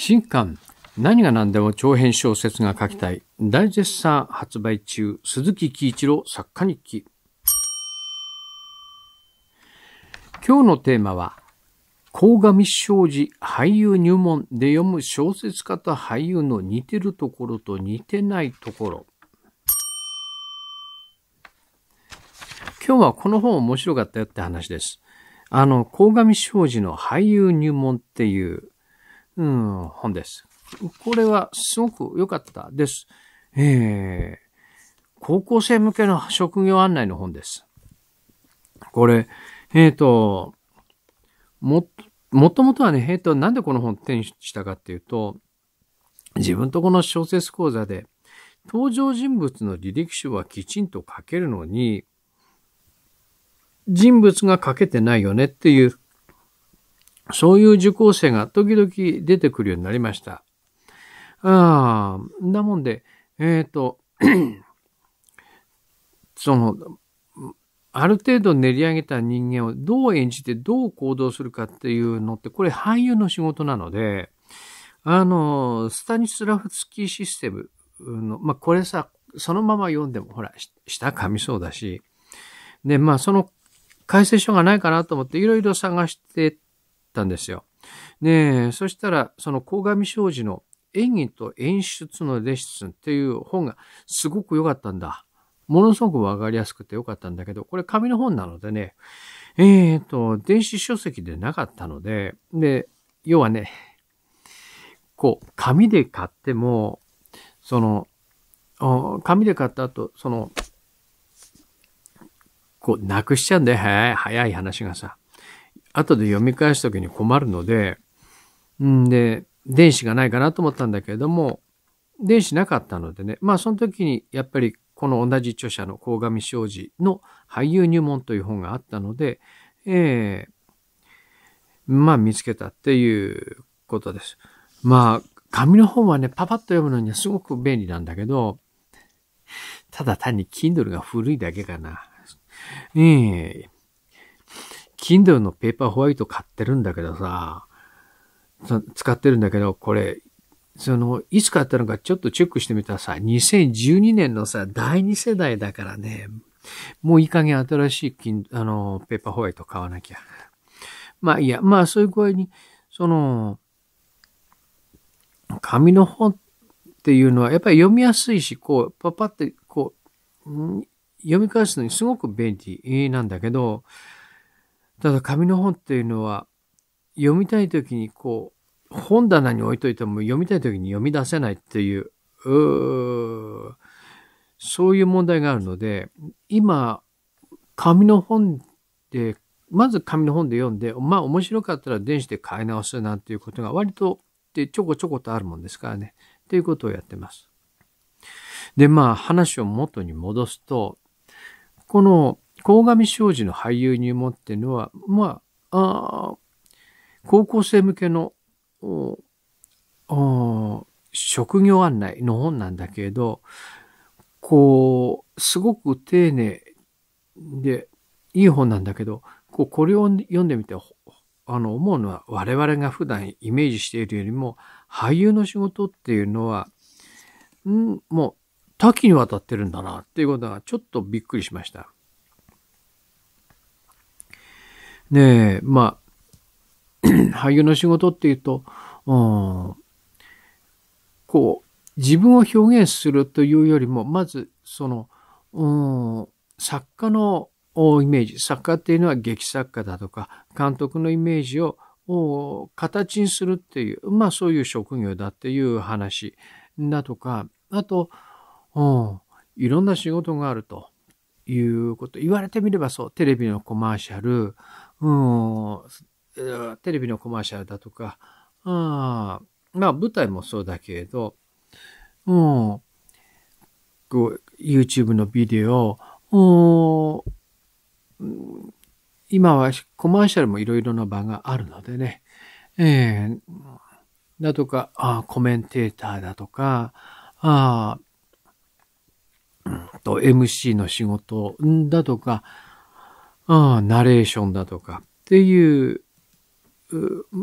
新刊、何が何でも長編小説が書きたい。大絶賛発売中、鈴木喜一郎作家日記。今日のテーマは、鴻上昌司俳優入門で読む小説家と俳優の似てるところと似てないところ。今日はこの本面白かったよって話です。あの、鴻上昌司の俳優入門っていう、うん、本です。これはすごく良かったです。えー、高校生向けの職業案内の本です。これ、えっ、ー、と、も、もともとはね、えっ、ー、と、なんでこの本手にしたかっていうと、自分とこの小説講座で、登場人物の履歴書はきちんと書けるのに、人物が書けてないよねっていう、そういう受講生が時々出てくるようになりました。ああ、なもんで、えっ、ー、と、その、ある程度練り上げた人間をどう演じてどう行動するかっていうのって、これ俳優の仕事なので、あの、スタニスラフスキーシステムの、まあ、これさ、そのまま読んでも、ほら、下噛みそうだし、で、まあ、その解説書がないかなと思っていろいろ探してたんですよ。ねそしたら、その鴻上昌司の演技と演出のレッスンっていう本がすごく良かったんだ。ものすごくわかりやすくて良かったんだけど、これ紙の本なのでね、えっ、ー、と、電子書籍でなかったので、で、要はね、こう、紙で買っても、その、紙で買った後、その、こう、なくしちゃうんだよ、早い、早い話がさ。後で読み返すときに困るので、んで、電子がないかなと思ったんだけれども、電子なかったのでね、まあその時にやっぱりこの同じ著者の鴻上昌司の俳優入門という本があったので、ええー、まあ見つけたっていうことです。まあ、紙の本はね、パパッと読むのにはすごく便利なんだけど、ただ単に Kindle が古いだけかな。ええー、Kindle のペーパーホワイト買ってるんだけどさ、使ってるんだけど、これ、その、いつ買ったのかちょっとチェックしてみたらさ、2012年のさ、第2世代だからね、もういい加減新しい金、あの、ペーパーホワイト買わなきゃ。まあいいや、まあそういう具合に、その、紙の本っていうのはやっぱり読みやすいし、こう、パパってこう、読み返すのにすごく便利なんだけど、ただ紙の本っていうのは、読みたい時にこう、本棚に置いといても読みたい時に読み出せないっていう、うそういう問題があるので、今、紙の本で、まず紙の本で読んで、まあ面白かったら電子で買い直すなんていうことが割とでちょこちょことあるもんですからね。っていうことをやってます。で、まあ話を元に戻すと、この鴻上昌司の俳優入門っていうのは、まあ、あ高校生向けの職業案内の本なんだけれど、こう、すごく丁寧でいい本なんだけど、こうこれを読んでみて、あの、思うのは我々が普段イメージしているよりも、俳優の仕事っていうのは、んもう多岐にわたってるんだなっていうことがちょっとびっくりしました。ねえ、まあ、俳優の仕事っていうと、うん、こう、自分を表現するというよりも、まず、その、うん、作家のイメージ、作家っていうのは劇作家だとか、監督のイメージを形にするっていう、まあそういう職業だっていう話だとか、あと、いろんな仕事があるということ、言われてみればそう、テレビのコマーシャル、うん、テレビのコマーシャルだとか、あまあ舞台もそうだけれど、うん、こう YouTube のビデオ、うん、今はコマーシャルもいろいろな場があるのでね、えー、だとか、あコメンテーターだとか、あと MC の仕事だとか、あナレーションだとかっていう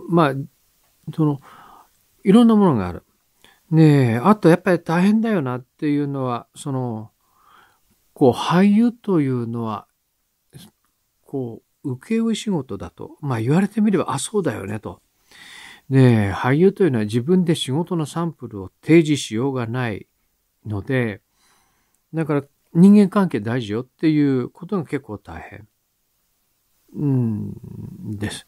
まあ、その、いろんなものがある。ねえ、あとやっぱり大変だよなっていうのは、その、こう、俳優というのは、こう、受け負い仕事だと、まあ言われてみれば、あ、そうだよねと。で、俳優というのは自分で仕事のサンプルを提示しようがないので、だから人間関係大事よっていうことが結構大変。うんです。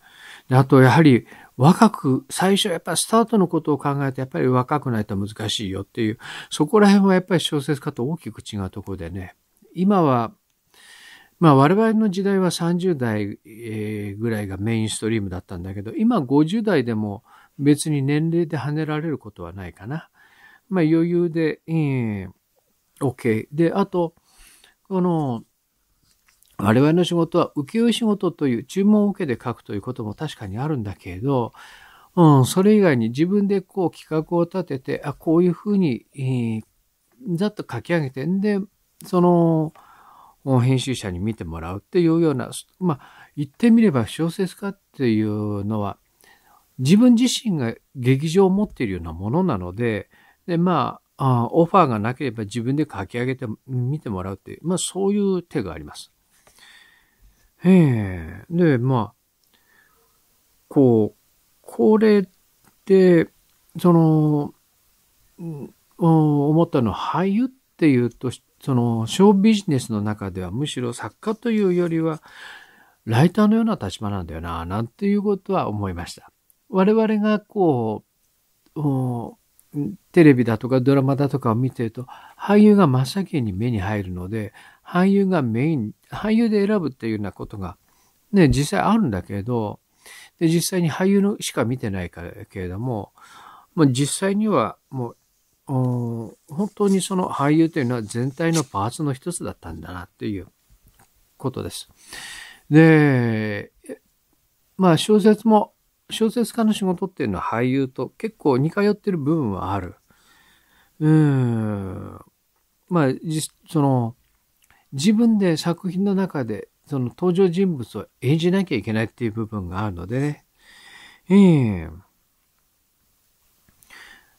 であと、やはり若く、最初やっぱスタートのことを考えて、やっぱり若くないと難しいよっていう、そこら辺はやっぱり小説家と大きく違うところでね、今は、まあ我々の時代は30代ぐらいがメインストリームだったんだけど、今50代でも別に年齢で跳ねられることはないかな。まあ余裕で、えー、OK。で、あと、この、我々の仕事は請負仕事という注文を受けて書くということも確かにあるんだけれど、うん、それ以外に自分でこう企画を立てて、あ、こういうふうに、えー、ざっと書き上げて、んで、その、編集者に見てもらうっていうような、まあ、言ってみれば小説家っていうのは、自分自身が劇場を持っているようなものなので、で、まあ、あオファーがなければ自分で書き上げて見てもらうっていう、まあそういう手があります。ええで、まあ、こう、これって、その、思ったのは俳優っていうと、その、ショービジネスの中ではむしろ作家というよりは、ライターのような立場なんだよな、なんていうことは思いました。我々がこう、テレビだとかドラマだとかを見てると、俳優が真っ先に目に入るので、俳優がメイン、俳優で選ぶっていうようなことが、ね、実際あるんだけど、で、実際に俳優のしか見てないかけれども、もう実際にはもう、本当にその俳優というのは全体のパーツの一つだったんだなっていうことです。で、まあ小説も小説家の仕事っていうのは俳優と結構似通ってる部分はある。うん。まあ、その、自分で作品の中でその登場人物を演じなきゃいけないっていう部分があるのでね。ええ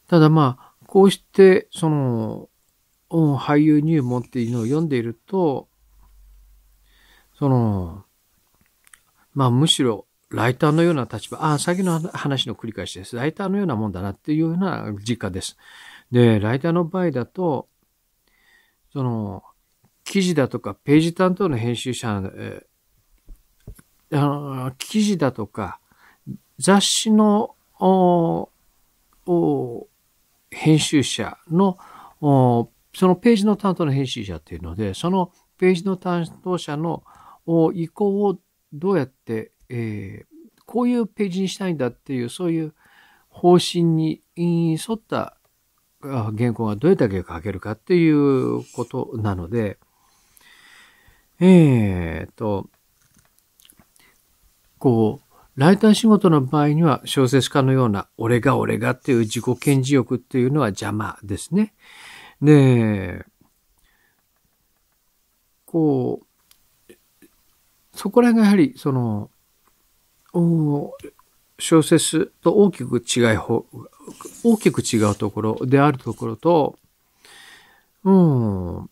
ただまあ、こうして、その、俳優入門っていうのを読んでいると、その、まあむしろライターのような立場、ああ、先の話の繰り返しです。ライターのようなもんだなっていうような実家です。で、ライターの場合だと、その、記事だとか、ページ担当の編集者、えあの記事だとか、雑誌のおお編集者のお、そのページの担当の編集者っていうので、そのページの担当者のお意向をどうやってえー、こういうページにしたいんだっていう、そういう方針に沿った原稿がどれだけ書けるかっていうことなので、えー、と、こう、ライター仕事の場合には小説家のような俺が俺がっていう自己顕示欲っていうのは邪魔ですね。で、こう、そこら辺がやはりその、小説と大きく違い、大きく違うところであるところと、うん、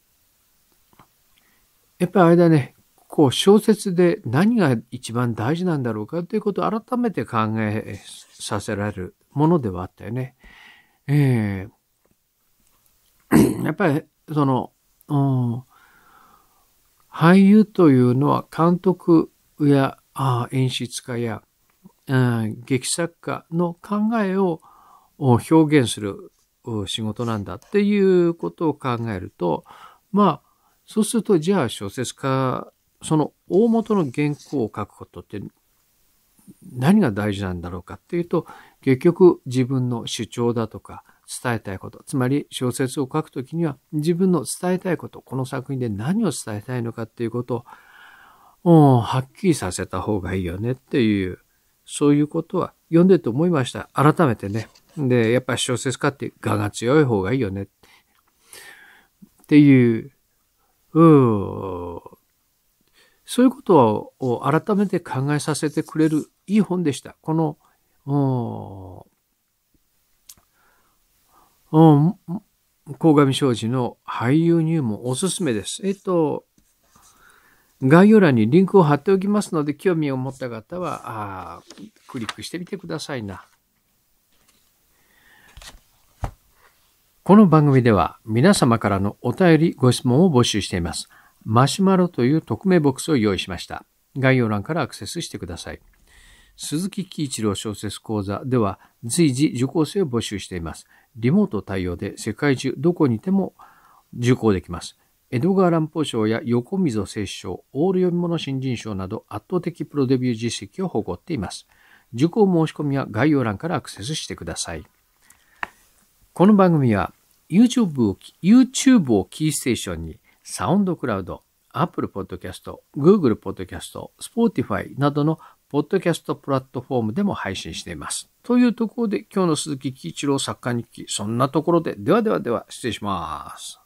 やっぱりあれだね、こう小説で何が一番大事なんだろうかということを改めて考えさせられるものではあったよね。えー、やっぱりその、うん、俳優というのは監督やあ演出家や、うん、劇作家の考えを表現する仕事なんだっていうことを考えると、まあ、そうすると、じゃあ小説家、その大元の原稿を書くことって何が大事なんだろうかっていうと、結局自分の主張だとか伝えたいこと、つまり小説を書くときには自分の伝えたいこと、この作品で何を伝えたいのかっていうことを、はっきりさせた方がいいよねっていう、そういうことは読んでて思いました。改めてね。で、やっぱり小説家って我が強い方がいいよねっていう、うん、そういうことを改めて考えさせてくれるいい本でした。この、うん、鴻上庄司の俳優入門おすすめです。えっと、概要欄にリンクを貼っておきますので、興味を持った方は、あクリックしてみてくださいな。この番組では皆様からのお便りご質問を募集しています。マシュマロという匿名ボックスを用意しました。概要欄からアクセスしてください。鈴木喜一郎小説講座では随時受講生を募集しています。リモート対応で世界中どこにいても受講できます。江戸川乱歩賞や横溝正史賞、オール読み物新人賞など圧倒的プロデビュー実績を誇っています。受講申し込みは概要欄からアクセスしてください。この番組は YouTube を YouTube をキーステーションにサウンドクラウド、Apple Podcast、Google Podcast、Spotify などのポッドキャストプラットフォームでも配信しています。というところで今日の鈴木喜一郎作家日記、そんなところで、ではではでは失礼します。